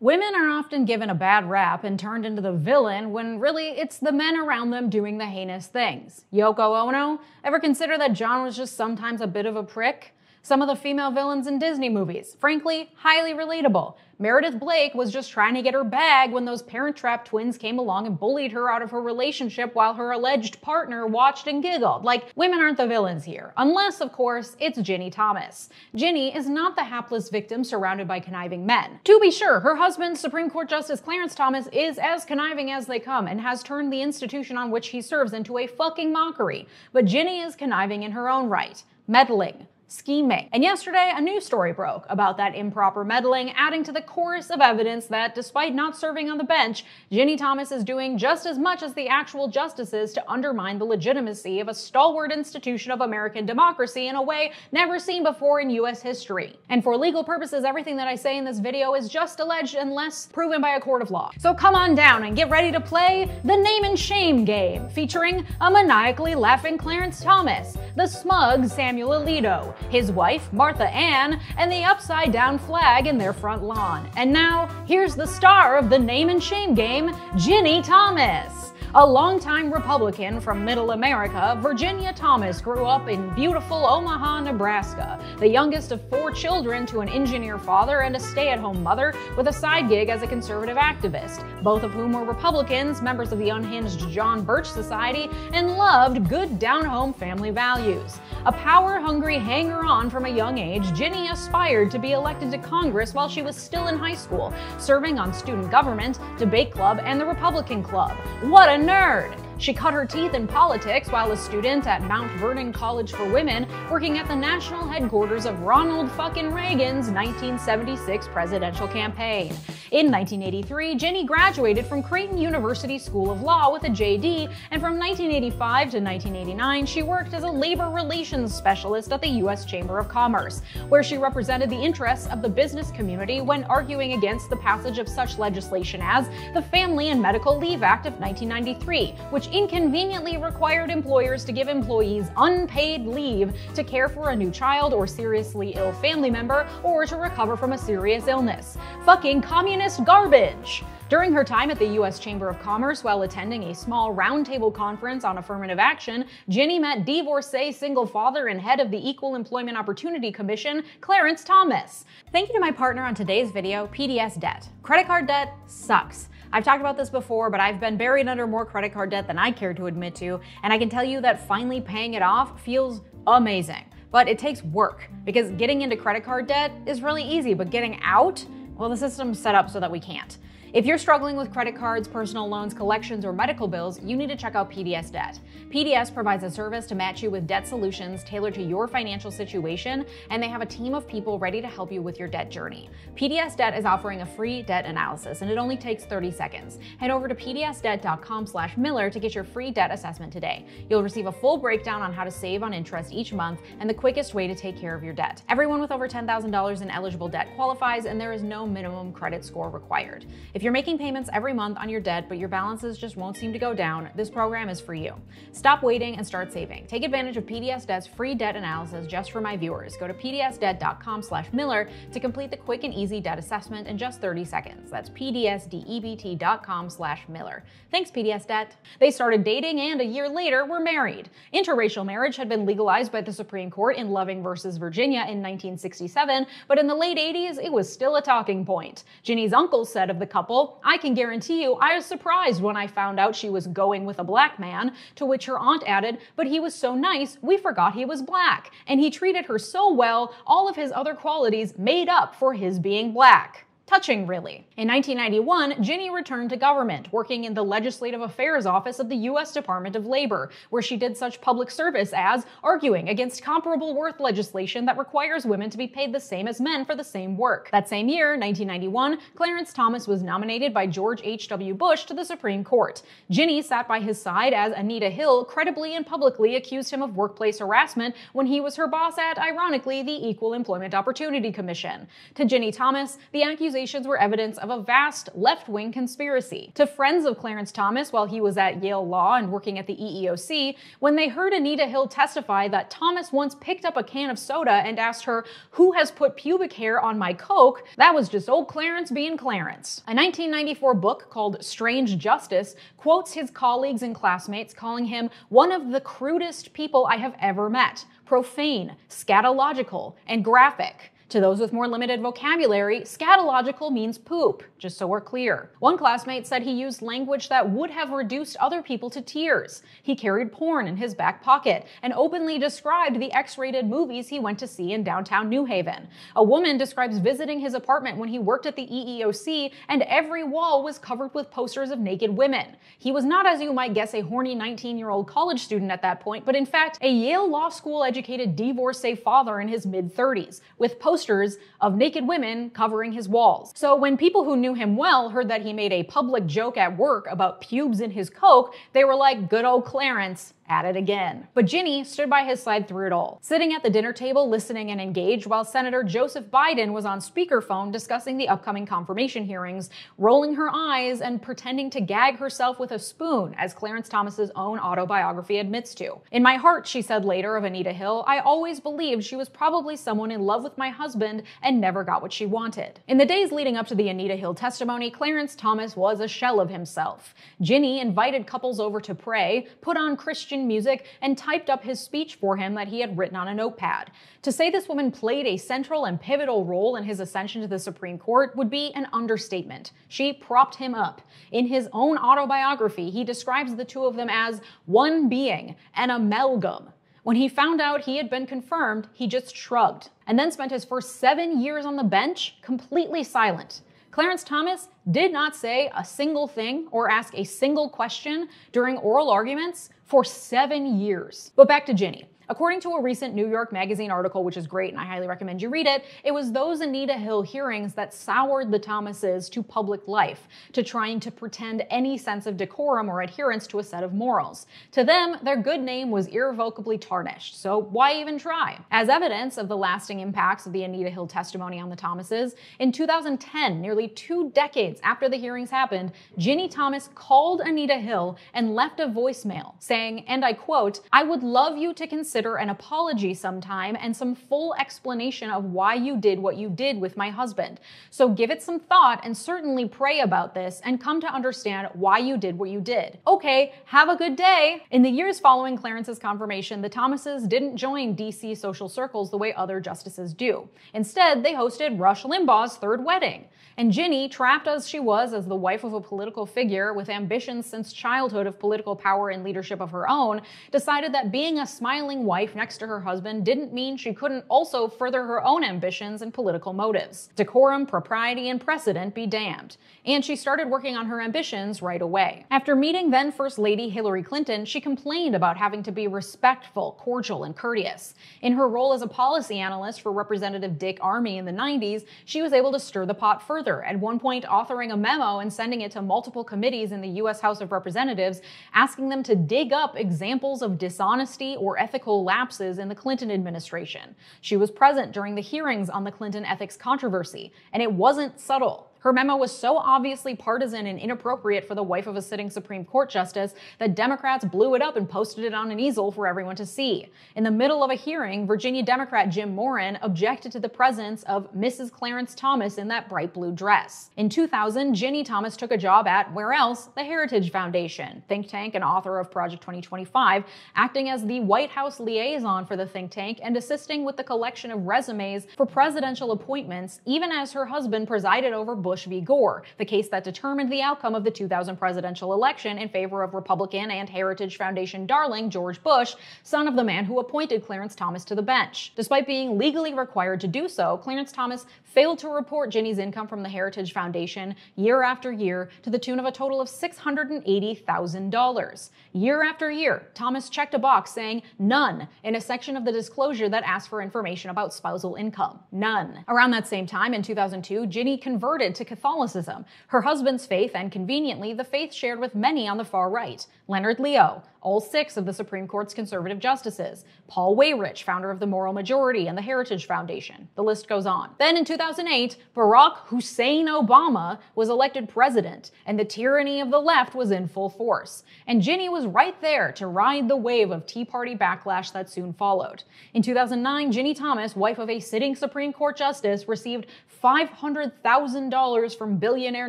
Women are often given a bad rap and turned into the villain when really it's the men around them doing the heinous things. Yoko Ono? Ever consider that John was just sometimes a bit of a prick? Some of the female villains in Disney movies, frankly, highly relatable. Meredith Blake was just trying to get her bag when those Parent Trap twins came along and bullied her out of her relationship while her alleged partner watched and giggled. Like, women aren't the villains here. Unless, of course, it's Ginni Thomas. Ginni is not the hapless victim surrounded by conniving men. To be sure, her husband, Supreme Court Justice Clarence Thomas, is as conniving as they come and has turned the institution on which he serves into a fucking mockery. But Ginni is conniving in her own right, meddling, scheming. And yesterday, a new story broke about that improper meddling, adding to the chorus of evidence that despite not serving on the bench, Ginni Thomas is doing just as much as the actual justices to undermine the legitimacy of a stalwart institution of American democracy in a way never seen before in US history. And for legal purposes, everything that I say in this video is just alleged unless proven by a court of law. So come on down and get ready to play the name and shame game, featuring a maniacally laughing Clarence Thomas, the smug Samuel Alito, his wife, Martha Ann, and the upside down flag in their front lawn. And now, here's the star of the name and shame game, Ginni Thomas. A longtime Republican from Middle America, Virginia Thomas grew up in beautiful Omaha, Nebraska, the youngest of four children to an engineer father and a stay at home mother with a side gig as a conservative activist, both of whom were Republicans, members of the unhinged John Birch Society, and loved good down home family values. A power hungry hanger on from a young age, Ginni aspired to be elected to Congress while she was still in high school, serving on student government, debate club, and the Republican Club. What a nerd! She cut her teeth in politics while a student at Mount Vernon College for Women, working at the national headquarters of Ronald fucking Reagan's 1976 presidential campaign. In 1983, Ginni graduated from Creighton University School of Law with a JD, and from 1985 to 1989, she worked as a labor relations specialist at the U.S. Chamber of Commerce, where she represented the interests of the business community when arguing against the passage of such legislation as the Family and Medical Leave Act of 1993, which inconveniently required employers to give employees unpaid leave to care for a new child or seriously ill family member or to recover from a serious illness. Fucking communist garbage! During her time at the U.S. Chamber of Commerce while attending a small roundtable conference on affirmative action, Ginni met divorcee, single father, and head of the Equal Employment Opportunity Commission, Clarence Thomas. Thank you to my partner on today's video, PDS Debt. Credit card debt sucks. I've talked about this before, but I've been buried under more credit card debt than I care to admit to, and I can tell you that finally paying it off feels amazing. But it takes work because getting into credit card debt is really easy, but getting out, well, the system's set up so that we can't. If you're struggling with credit cards, personal loans, collections, or medical bills, you need to check out PDS Debt. PDS provides a service to match you with debt solutions tailored to your financial situation, and they have a team of people ready to help you with your debt journey. PDS Debt is offering a free debt analysis, and it only takes 30 seconds. Head over to pdsdebt.com/miller to get your free debt assessment today. You'll receive a full breakdown on how to save on interest each month and the quickest way to take care of your debt. Everyone with over $10,000 in eligible debt qualifies, and there is no minimum credit score required. If if you're making payments every month on your debt, but your balances just won't seem to go down, this program is for you. Stop waiting and start saving. Take advantage of PDS Debt's free debt analysis just for my viewers. Go to pdsdebt.com slash Miller to complete the quick and easy debt assessment in just 30 seconds. That's pdsdebt.com slash Miller. Thanks, PDS Debt. They started dating and a year later were married. Interracial marriage had been legalized by the Supreme Court in Loving versus Virginia in 1967, but in the late 80s, it was still a talking point. Ginni's uncle said of the couple, couple, I can guarantee you I was surprised when I found out she was going with a black man, to which her aunt added, but he was so nice, we forgot he was black. And he treated her so well, all of his other qualities made up for his being black touching, really. In 1991, Ginni returned to government, working in the Legislative Affairs Office of the U.S. Department of Labor, where she did such public service as arguing against comparable worth legislation that requires women to be paid the same as men for the same work. That same year, 1991, Clarence Thomas was nominated by George H.W. Bush to the Supreme Court. Ginni sat by his side as Anita Hill credibly and publicly accused him of workplace harassment when he was her boss at, ironically, the Equal Employment Opportunity Commission. To Ginni Thomas, the accusation accusations were evidence of a vast left wing conspiracy. To friends of Clarence Thomas while he was at Yale Law and working at the EEOC, when they heard Anita Hill testify that Thomas once picked up a can of soda and asked her, Who has put pubic hair on my Coke? that was just old Clarence being Clarence. A 1994 book called Strange Justice quotes his colleagues and classmates, calling him one of the crudest people I have ever met profane, scatological, and graphic. To those with more limited vocabulary, scatological means poop, just so we're clear. One classmate said he used language that would have reduced other people to tears. He carried porn in his back pocket and openly described the X rated movies he went to see in downtown New Haven. A woman describes visiting his apartment when he worked at the EEOC and every wall was covered with posters of naked women. He was not, as you might guess, a horny 19 year old college student at that point, but in fact, a Yale Law School educated divorcee father in his mid 30s, with posters posters of naked women covering his walls. So when people who knew him well heard that he made a public joke at work about pubes in his Coke, they were like, good old Clarence, at it again. But Ginni stood by his side through it all, sitting at the dinner table listening and engaged while Senator Joseph Biden was on speakerphone discussing the upcoming confirmation hearings, rolling her eyes and pretending to gag herself with a spoon, as Clarence Thomas's own autobiography admits to. In my heart, she said later of Anita Hill, I always believed she was probably someone in love with my husband and never got what she wanted. In the days leading up to the Anita Hill testimony, Clarence Thomas was a shell of himself. Ginni invited couples over to pray, put on Christian music and typed up his speech for him that he had written on a notepad. To say this woman played a central and pivotal role in his ascension to the Supreme Court would be an understatement. She propped him up. In his own autobiography, he describes the two of them as one being, an amalgam. When he found out he had been confirmed, he just shrugged and then spent his first seven years on the bench completely silent. Clarence Thomas did not say a single thing or ask a single question during oral arguments for seven years. But back to Ginni. According to a recent New York Magazine article, which is great and I highly recommend you read it, it was those Anita Hill hearings that soured the Thomases to public life, to trying to pretend any sense of decorum or adherence to a set of morals. To them, their good name was irrevocably tarnished, so why even try? As evidence of the lasting impacts of the Anita Hill testimony on the Thomases, in 2010, nearly two decades after the hearings happened, Ginni Thomas called Anita Hill and left a voicemail saying, and I quote, I would love you to consider consider an apology sometime and some full explanation of why you did what you did with my husband. So give it some thought and certainly pray about this and come to understand why you did what you did. Okay, have a good day. In the years following Clarence's confirmation, the Thomases didn't join DC social circles the way other justices do. Instead, they hosted Rush Limbaugh's third wedding. And Ginni, trapped as she was as the wife of a political figure with ambitions since childhood of political power and leadership of her own, decided that being a smiling wife next to her husband didn't mean she couldn't also further her own ambitions and political motives. Decorum, propriety, and precedent be damned. And she started working on her ambitions right away. After meeting then First Lady Hillary Clinton, she complained about having to be respectful, cordial, and courteous. In her role as a policy analyst for Representative Dick Armey in the 90s, she was able to stir the pot further, at one point authoring a memo and sending it to multiple committees in the U.S. House of Representatives, asking them to dig up examples of dishonesty or ethical lapses in the Clinton administration. She was present during the hearings on the Clinton ethics controversy, and it wasn't subtle. Her memo was so obviously partisan and inappropriate for the wife of a sitting Supreme Court justice that Democrats blew it up and posted it on an easel for everyone to see. In the middle of a hearing, Virginia Democrat Jim Moran objected to the presence of Mrs. Clarence Thomas in that bright blue dress. In 2000, Ginni Thomas took a job at, where else, the Heritage Foundation, think tank and author of Project 2025, acting as the White House liaison for the think tank and assisting with the collection of resumes for presidential appointments, even as her husband presided over Bush v. Gore, the case that determined the outcome of the 2000 presidential election in favor of Republican and Heritage Foundation darling George Bush, son of the man who appointed Clarence Thomas to the bench. Despite being legally required to do so, Clarence Thomas failed to report Ginni's income from the Heritage Foundation year after year to the tune of a total of $680,000. Year after year, Thomas checked a box saying none in a section of the disclosure that asked for information about spousal income. None. Around that same time, in 2002, Ginni converted to Catholicism, her husband's faith, and conveniently, the faith shared with many on the far right Leonard Leo, all six of the Supreme Court's conservative justices, Paul Weyrich, founder of the Moral Majority and the Heritage Foundation. The list goes on. Then in 2008, Barack Hussein Obama was elected president, and the tyranny of the left was in full force. And Ginni was right there to ride the wave of Tea Party backlash that soon followed. In 2009, Ginni Thomas, wife of a sitting Supreme Court justice, received $500,000 from billionaire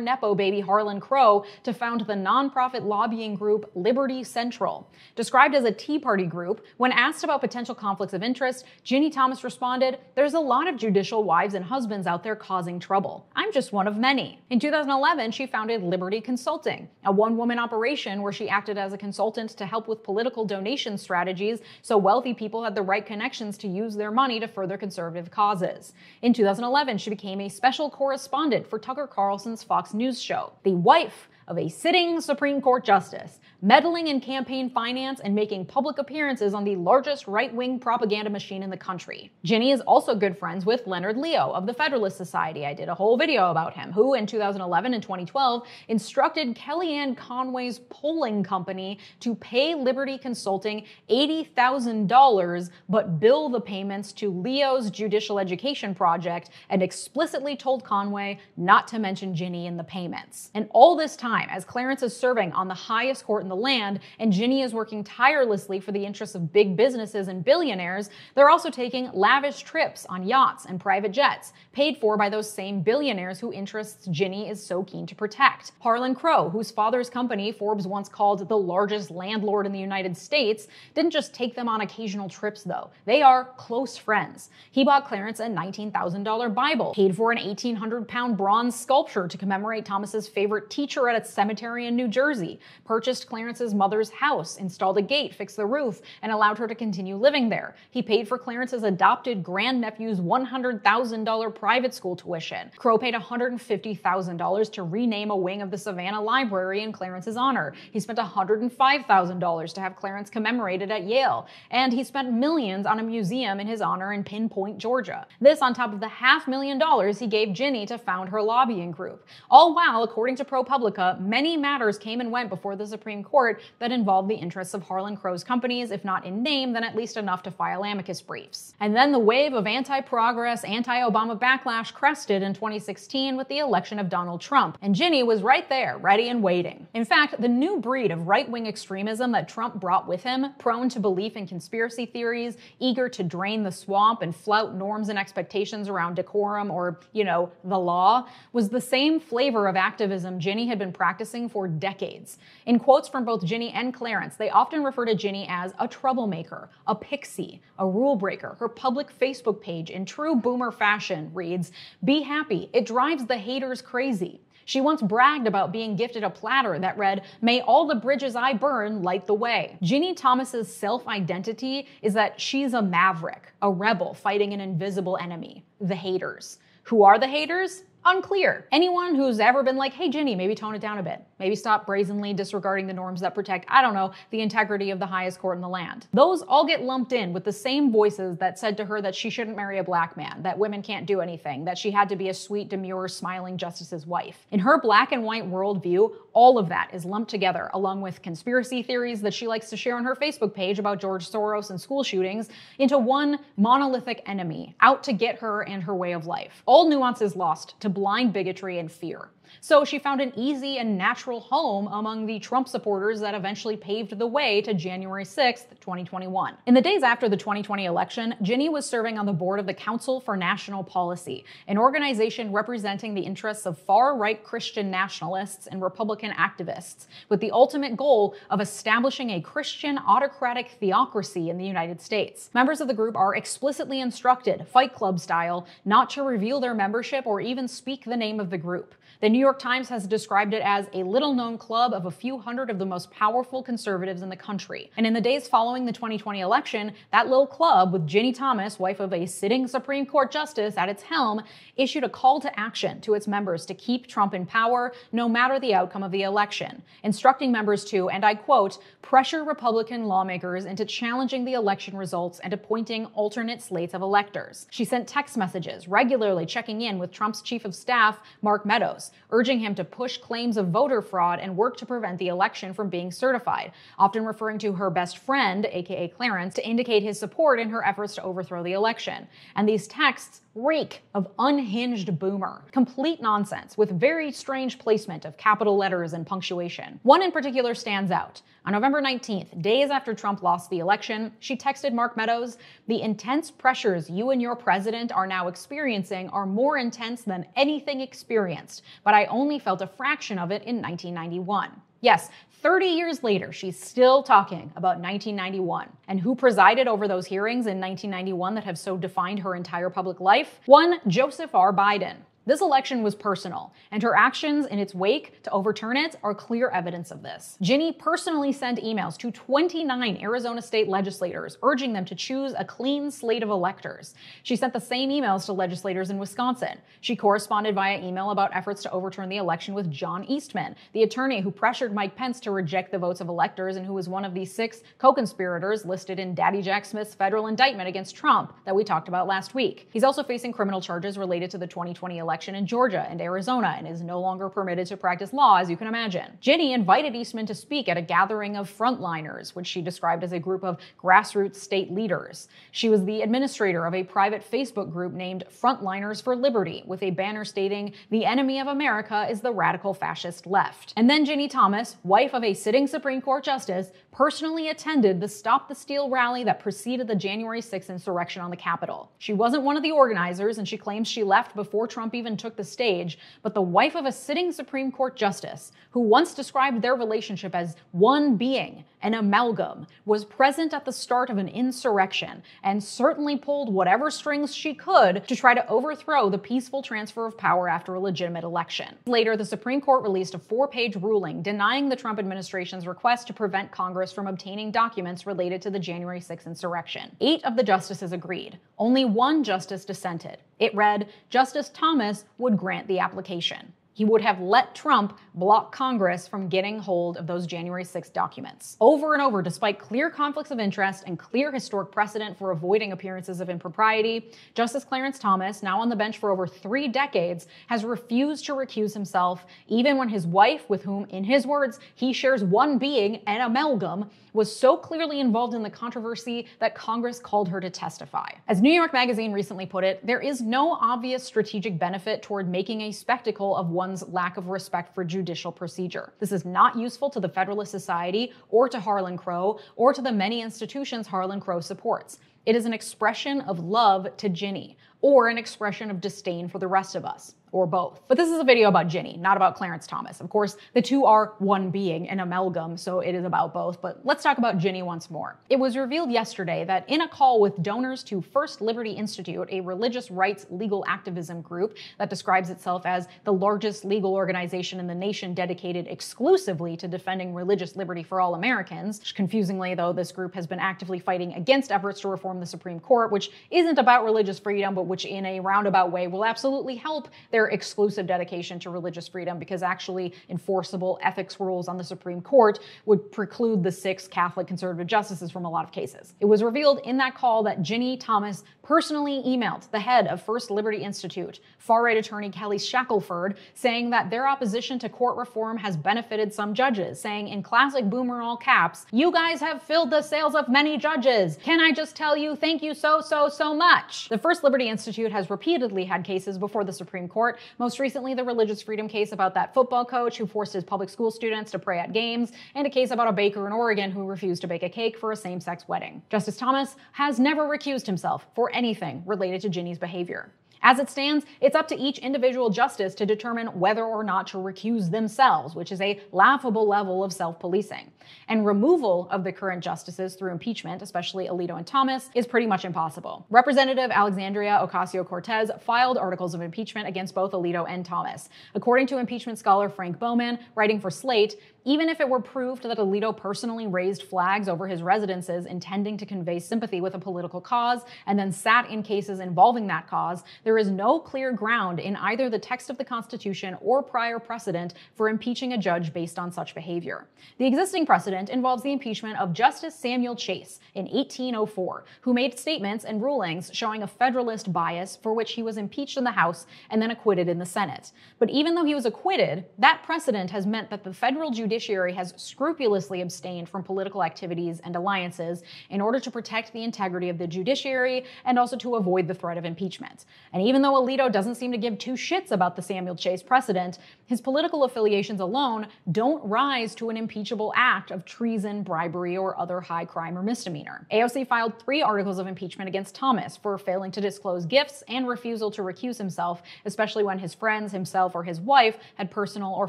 Nepo baby Harlan Crow to found the nonprofit lobbying group Liberty Central. Described as a Tea Party group, when asked about potential conflicts of interest, Ginni Thomas responded, There's a lot of judicial wives and husbands out there causing trouble. I'm just one of many. In 2011, she founded Liberty Consulting, a one woman operation where she acted as a consultant to help with political donation strategies so wealthy people had the right connections to use their money to further conservative causes. In 2011, she became a special correspondent for Tucker Carlson's Fox News show. The wife of a sitting Supreme Court justice, meddling in campaign finance and making public appearances on the largest right wing propaganda machine in the country. Ginni is also good friends with Leonard Leo of the Federalist Society. I did a whole video about him, who in 2011 and 2012 instructed Kellyanne Conway's polling company to pay Liberty Consulting $80,000 but bill the payments to Leo's Judicial Education Project and explicitly told Conway not to mention Ginni in the payments. And all this time, time. As Clarence is serving on the highest court in the land and Ginni is working tirelessly for the interests of big businesses and billionaires, they're also taking lavish trips on yachts and private jets, paid for by those same billionaires whose interests Ginni is so keen to protect. Harlan Crow, whose father's company Forbes once called the largest landlord in the United States, didn't just take them on occasional trips though. They are close friends. He bought Clarence a $19,000 Bible, paid for an 1,800 pound bronze sculpture to commemorate Thomas's favorite teacher at a cemetery in New Jersey, purchased Clarence's mother's house, installed a gate, fixed the roof, and allowed her to continue living there. He paid for Clarence's adopted grandnephew's $100,000 private school tuition. Crow paid $150,000 to rename a wing of the Savannah Library in Clarence's honor. He spent $105,000 to have Clarence commemorated at Yale, and he spent millions on a museum in his honor in Pinpoint, Georgia. This on top of the half million dollars he gave Ginni to found her lobbying group. All while, according to ProPublica, many matters came and went before the Supreme Court that involved the interests of Harlan Crow's companies, if not in name, then at least enough to file amicus briefs. And then the wave of anti progress, anti Obama backlash crested in 2016 with the election of Donald Trump, and Ginni was right there, ready and waiting. In fact, the new breed of right wing extremism that Trump brought with him, prone to belief in conspiracy theories, eager to drain the swamp and flout norms and expectations around decorum or, you know, the law, was the same flavor of activism Ginni had been practicing for decades. In quotes from both Ginni and Clarence, they often refer to Ginni as a troublemaker, a pixie, a rule breaker. Her public Facebook page, in true boomer fashion, reads Be happy, it drives the haters crazy. She once bragged about being gifted a platter that read, May all the bridges I burn light the way. Ginni Thomas's self identity is that she's a maverick, a rebel fighting an invisible enemy, the haters. Who are the haters? Unclear. Anyone who's ever been like, hey, Ginni, maybe tone it down a bit. Maybe stop brazenly disregarding the norms that protect, I don't know, the integrity of the highest court in the land. Those all get lumped in with the same voices that said to her that she shouldn't marry a black man, that women can't do anything, that she had to be a sweet, demure, smiling justice's wife. In her black and white worldview, all of that is lumped together, along with conspiracy theories that she likes to share on her Facebook page about George Soros and school shootings, into one monolithic enemy out to get her and her way of life. All nuances lost to blind bigotry and fear. So she found an easy and natural home among the Trump supporters that eventually paved the way to January 6, 2021. In the days after the 2020 election, Ginni was serving on the board of the Council for National Policy, an organization representing the interests of far right Christian nationalists and Republican activists, with the ultimate goal of establishing a Christian autocratic theocracy in the United States. Members of the group are explicitly instructed, Fight Club style, not to reveal their membership or even speak the name of the group. The New York Times has described it as a little known club of a few hundred of the most powerful conservatives in the country. And in the days following the 2020 election, that little club, with Ginni Thomas, wife of a sitting Supreme Court justice, at its helm, issued a call to action to its members to keep Trump in power no matter the outcome of the election, instructing members to, and I quote, pressure Republican lawmakers into challenging the election results and appointing alternate slates of electors. She sent text messages, regularly checking in with Trump's chief of staff, Mark Meadows, urging him to push claims of voter fraud and work to prevent the election from being certified, often referring to her best friend, aka Clarence, to indicate his support in her efforts to overthrow the election. And these texts reek of unhinged boomer. Complete nonsense with very strange placement of capital letters and punctuation. One in particular stands out. On November 19th, days after Trump lost the election, she texted Mark Meadows, The intense pressures you and your president are now experiencing are more intense than anything experienced, but I only felt a fraction of it in 1991. Yes, 30 years later, she's still talking about 1991. And who presided over those hearings in 1991 that have so defined her entire public life? One, Joseph R. Biden. This election was personal, and her actions in its wake to overturn it are clear evidence of this. Ginni personally sent emails to 29 Arizona state legislators urging them to choose a clean slate of electors. She sent the same emails to legislators in Wisconsin. She corresponded via email about efforts to overturn the election with John Eastman, the attorney who pressured Mike Pence to reject the votes of electors and who was one of the six co conspirators listed in Daddy Jack Smith's federal indictment against Trump that we talked about last week. He's also facing criminal charges related to the 2020 election election in Georgia and Arizona and is no longer permitted to practice law, as you can imagine. Ginni invited Eastman to speak at a gathering of frontliners, which she described as a group of grassroots state leaders. She was the administrator of a private Facebook group named Frontliners for Liberty, with a banner stating, The enemy of America is the radical fascist left. And then Ginni Thomas, wife of a sitting Supreme Court justice, personally attended the Stop the Steal rally that preceded the January 6th insurrection on the Capitol. She wasn't one of the organizers, and she claims she left before Trump even took the stage, but the wife of a sitting Supreme Court justice, who once described their relationship as one being, an amalgam, was present at the start of an insurrection and certainly pulled whatever strings she could to try to overthrow the peaceful transfer of power after a legitimate election. Later, the Supreme Court released a four page ruling denying the Trump administration's request to prevent Congress from obtaining documents related to the January 6th insurrection. Eight of the justices agreed. Only one justice dissented. It read Justice Thomas would grant the application. He would have let Trump block Congress from getting hold of those January 6 documents. Over and over, despite clear conflicts of interest and clear historic precedent for avoiding appearances of impropriety, Justice Clarence Thomas, now on the bench for over three decades, has refused to recuse himself, even when his wife, with whom, in his words, he shares one being, an amalgam, was so clearly involved in the controversy that Congress called her to testify. As New York Magazine recently put it, there is no obvious strategic benefit toward making a spectacle of one's lack of respect for judicial procedure. This is not useful to the Federalist Society or to Harlan Crow or to the many institutions Harlan Crow supports. It is an expression of love to Ginni or an expression of disdain for the rest of us or both. But this is a video about Ginni, not about Clarence Thomas. Of course, the two are one being, an amalgam, so it is about both. But let's talk about Ginni once more. It was revealed yesterday that in a call with donors to First Liberty Institute, a religious rights legal activism group that describes itself as the largest legal organization in the nation dedicated exclusively to defending religious liberty for all Americans. Confusingly, though, this group has been actively fighting against efforts to reform the Supreme Court, which isn't about religious freedom, but which in a roundabout way will absolutely help their their exclusive dedication to religious freedom because actually enforceable ethics rules on the Supreme Court would preclude the six Catholic conservative justices from a lot of cases. It was revealed in that call that Ginni Thomas personally emailed the head of First Liberty Institute, far right attorney Kelly Shackelford, saying that their opposition to court reform has benefited some judges, saying in classic boomer all caps, You guys have filled the sails of many judges. Can I just tell you, thank you so, so, so much? The First Liberty Institute has repeatedly had cases before the Supreme Court. Most recently, the religious freedom case about that football coach who forced his public school students to pray at games, and a case about a baker in Oregon who refused to bake a cake for a same sex wedding. Justice Thomas has never recused himself for anything related to Ginni's behavior. As it stands, it's up to each individual justice to determine whether or not to recuse themselves, which is a laughable level of self policing. And removal of the current justices through impeachment, especially Alito and Thomas, is pretty much impossible. Representative Alexandria Ocasio Cortez filed articles of impeachment against both Alito and Thomas. According to impeachment scholar Frank Bowman, writing for Slate, even if it were proved that Alito personally raised flags over his residences intending to convey sympathy with a political cause and then sat in cases involving that cause, there is no clear ground in either the text of the Constitution or prior precedent for impeaching a judge based on such behavior. The existing precedent involves the impeachment of Justice Samuel Chase in 1804, who made statements and rulings showing a Federalist bias for which he was impeached in the House and then acquitted in the Senate. But even though he was acquitted, that precedent has meant that the federal judiciary has scrupulously abstained from political activities and alliances in order to protect the integrity of the judiciary and also to avoid the threat of impeachment. And even though Alito doesn't seem to give two shits about the Samuel Chase precedent, his political affiliations alone don't rise to an impeachable act of treason, bribery, or other high crime or misdemeanor. AOC filed three articles of impeachment against Thomas for failing to disclose gifts and refusal to recuse himself, especially when his friends, himself, or his wife had personal or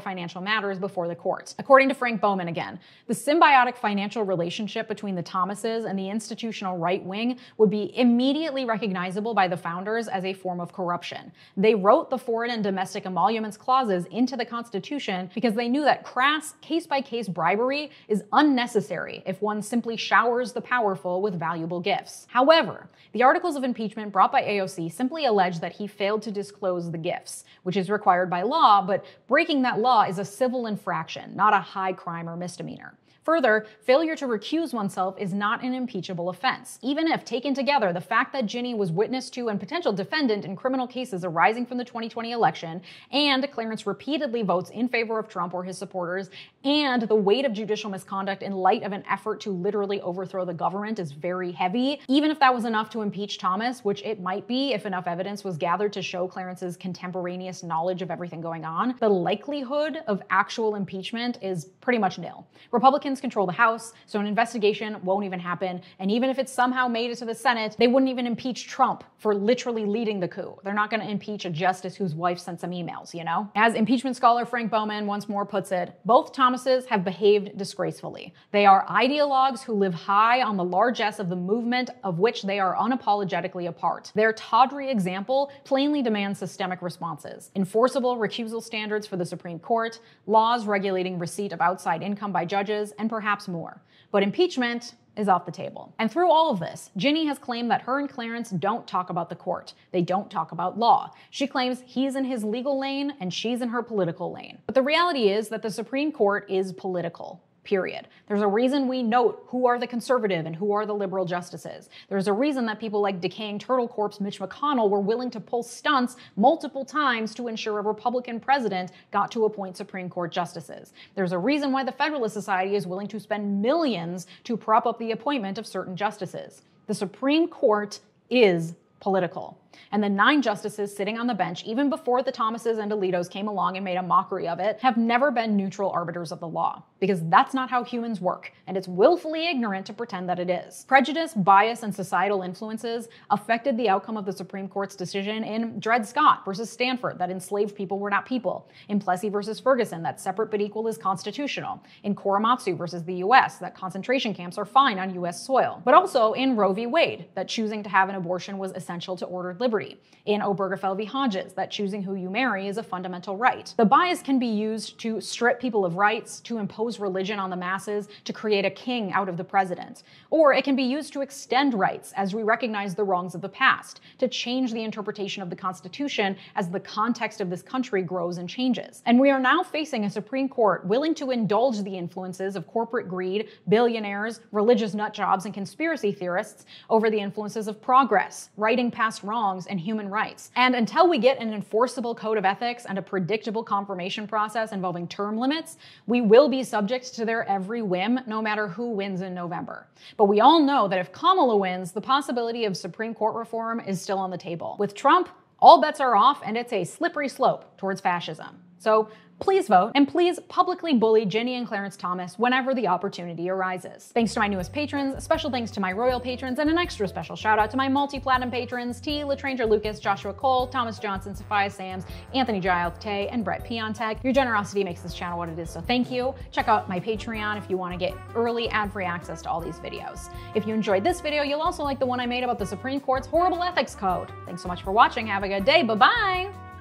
financial matters before the court. According to Frank Bowman again, the symbiotic financial relationship between the Thomases and the institutional right wing would be immediately recognizable by the founders as a form of corruption. They wrote the foreign and domestic emoluments clauses into the Constitution because they knew that crass, case by case bribery is unnecessary if one simply showers the powerful with valuable gifts. However, the articles of impeachment brought by AOC simply allege that he failed to disclose the gifts, which is required by law, but breaking that law is a civil infraction, not a high crime or misdemeanor. Further, failure to recuse oneself is not an impeachable offense, even if taken together the fact that Ginni was witness to and potential defendant in criminal cases arising from the 2020 election, and Clarence repeatedly votes in favor of Trump or his supporters, and the weight of judicial misconduct in light of an effort to literally overthrow the government is very heavy. Even if that was enough to impeach Thomas, which it might be if enough evidence was gathered to show Clarence's contemporaneous knowledge of everything going on, the likelihood of actual impeachment is pretty much nil. Republicans Republicans control the House, so an investigation won't even happen. And even if it somehow made it to the Senate, they wouldn't even impeach Trump for literally leading the coup. They're not going to impeach a justice whose wife sent some emails, you know? As impeachment scholar Frank Bowman once more puts it, both Thomases have behaved disgracefully. They are ideologues who live high on the largesse of the movement of which they are unapologetically a part. Their tawdry example plainly demands systemic responses. Enforceable recusal standards for the Supreme Court, laws regulating receipt of outside income by judges, and perhaps more. But impeachment is off the table. And through all of this, Ginni has claimed that her and Clarence don't talk about the court. They don't talk about law. She claims he's in his legal lane and she's in her political lane. But the reality is that the Supreme Court is political period. There's a reason we note who are the conservative and who are the liberal justices. There's a reason that people like decaying turtle corpse Mitch McConnell were willing to pull stunts multiple times to ensure a Republican president got to appoint Supreme Court justices. There's a reason why the Federalist Society is willing to spend millions to prop up the appointment of certain justices. The Supreme Court is political. And the nine justices sitting on the bench, even before the Thomases and Alitos came along and made a mockery of it, have never been neutral arbiters of the law, because that's not how humans work, and it's willfully ignorant to pretend that it is. Prejudice, bias, and societal influences affected the outcome of the Supreme Court's decision in Dred Scott versus Stanford that enslaved people were not people, in Plessy versus Ferguson that separate but equal is constitutional, in Korematsu versus the US that concentration camps are fine on US soil, but also in Roe v. Wade that choosing to have an abortion was essential to ordered liberty. In Obergefell v. Hodges, that choosing who you marry is a fundamental right. The bias can be used to strip people of rights, to impose religion on the masses, to create a king out of the president. Or it can be used to extend rights as we recognize the wrongs of the past, to change the interpretation of the Constitution as the context of this country grows and changes. And we are now facing a Supreme Court willing to indulge the influences of corporate greed, billionaires, religious nutjobs, and conspiracy theorists over the influences of progress, righting past wrongs wrongs and human rights. And until we get an enforceable code of ethics and a predictable confirmation process involving term limits, we will be subject to their every whim, no matter who wins in November. But we all know that if Kamala wins, the possibility of Supreme Court reform is still on the table. With Trump, all bets are off and it's a slippery slope towards fascism. So please vote, and please publicly bully Ginni and Clarence Thomas whenever the opportunity arises. Thanks to my newest patrons, special thanks to my royal patrons, and an extra special shout out to my multi-platinum patrons, T, Latranger Lucas, Joshua Cole, Thomas Johnson, Sophia Sams, Anthony Giles Tay, and Brett Piontek. Your generosity makes this channel what it is, so thank you. Check out my Patreon if you want to get early ad-free access to all these videos. If you enjoyed this video, you'll also like the one I made about the Supreme Court's horrible ethics code. Thanks so much for watching. Have a good day. Bye-bye.